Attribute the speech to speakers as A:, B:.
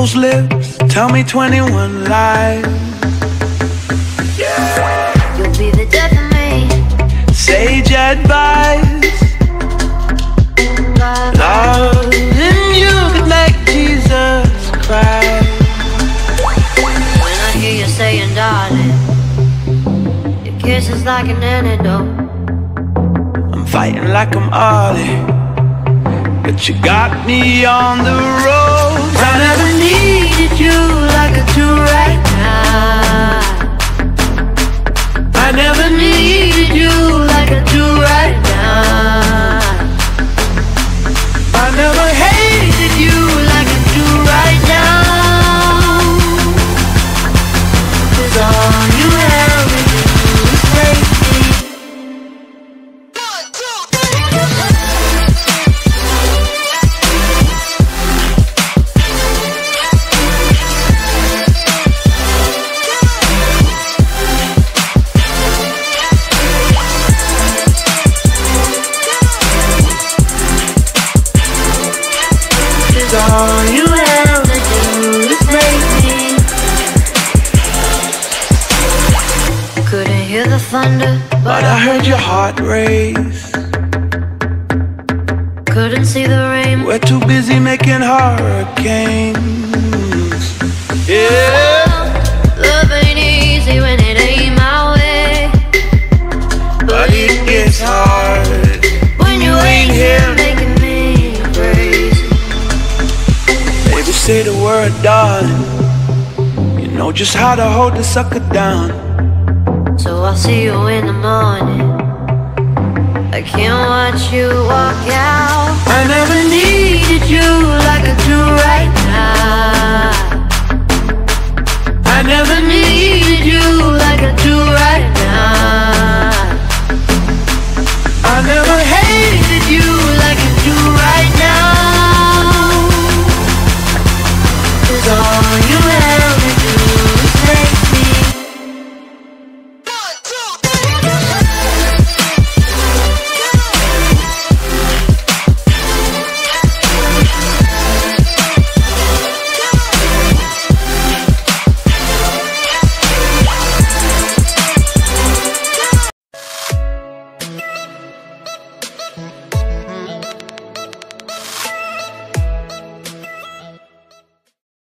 A: Those lips tell me 21 lies.
B: You'll be the death of me.
A: Sage advice. Loving you could make Jesus cry.
B: When I hear you saying, darling, your kiss is like an antidote.
A: I'm fighting like I'm Ali. But you got me on the road. I never needed you like I do right now. I never needed you like I do right now. I never hated you like I do right now. 'Cause all you All you ever do is break me.
B: Couldn't hear the thunder,
A: But I heard your heart race.
B: couldn't see the rain.
A: We're too busy making hurricanes. Say the word, darling. You know just how to hold the sucker down.
B: So I'll see you in the morning. I can't watch you walk out.
A: I never needed you